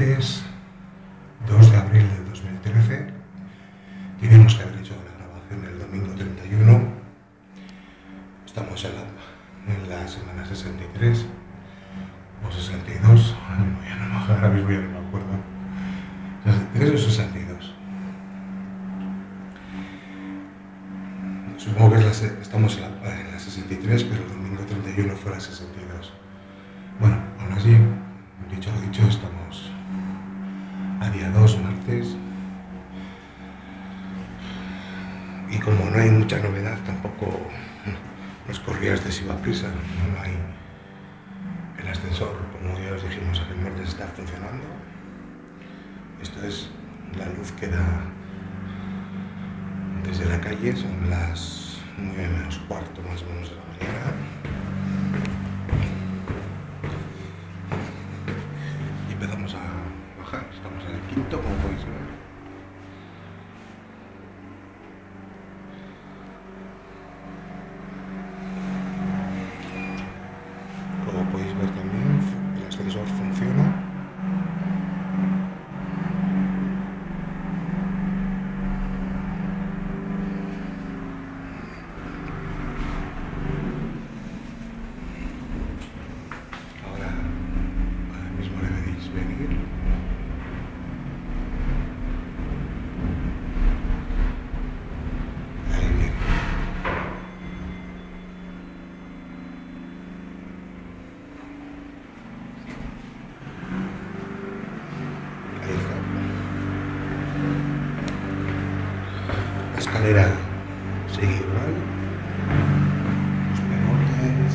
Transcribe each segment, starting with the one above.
martes 2 de abril del 2013. Teníamos que haber hecho la grabación el domingo 31. Estamos en la, en la semana 63 o 62. ya no, ahora mismo ya no me acuerdo. 63 o 62. Supongo que estamos en la, en la 63, pero el domingo 31 fue la 62. Bueno, aún así, Y como no hay mucha novedad, tampoco nos corría excesiva prisa, no hay el ascensor, como ya os dijimos aquel martes, está funcionando. Esto es la luz que da desde la calle, son las 9 menos cuarto más o menos de la mañana. como podéis ver. Como podéis ver también, el ascensor funciona. Escalera sigue igual. Los pegotes.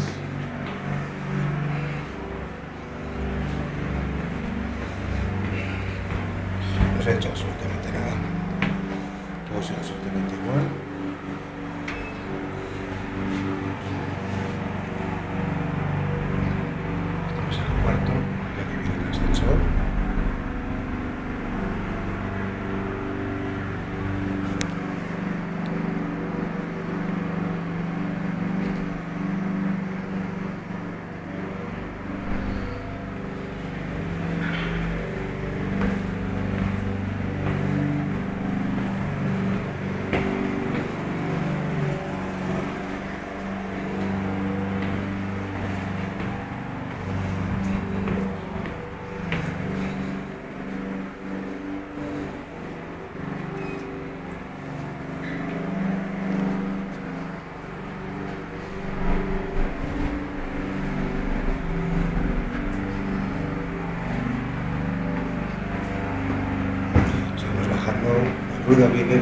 No se ha hecho absolutamente nada. Todo sigue absolutamente igual. Ruido viene de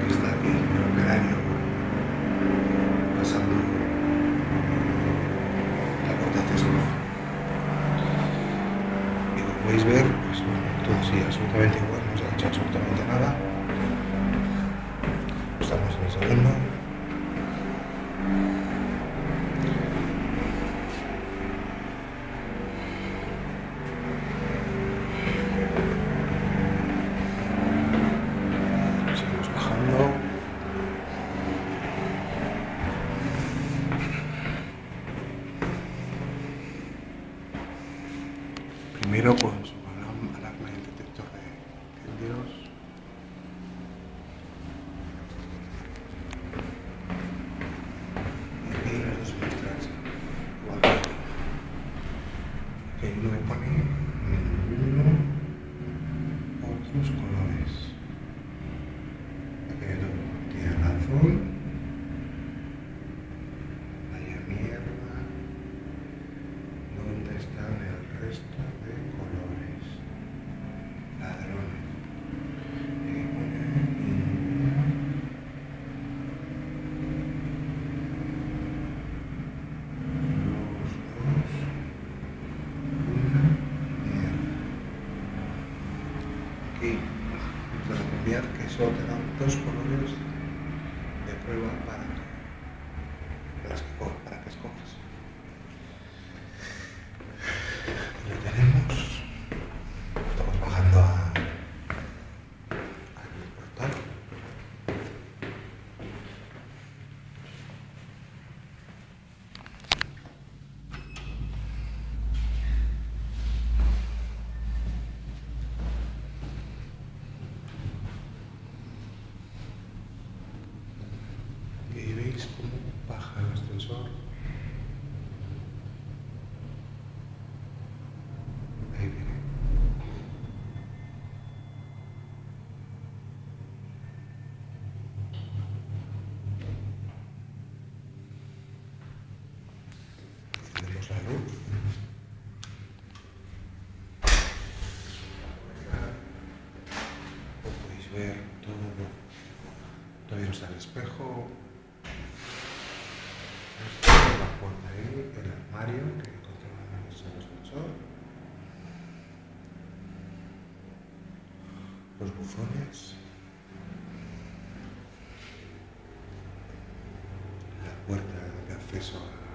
que está aquí, el operario, pasando la de acceso. Y como podéis ver, pues bueno, todo sigue absolutamente igual, no se ha hecho absolutamente nada. Estamos en el segundo. Primero con su alarma y detector de. Igual que uno me pone ninguno otros colores. Aquí hay otro. Tiene el azul. Vaya mierda. ¿Dónde están el resto? aquí vamos a cambiar que solo te dan dos colores de prueba para, las que, para que escojas. Lo tenemos. Estamos bajando a, al portal. Como podéis ver todo, todavía no está el espejo. La puerta ahí, el armario que encontramos en el ascensor. Los bufones. La puerta de acceso a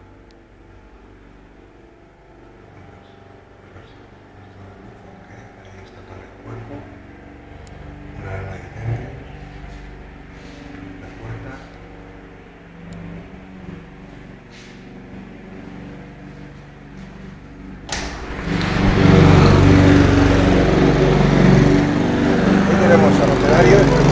vamos a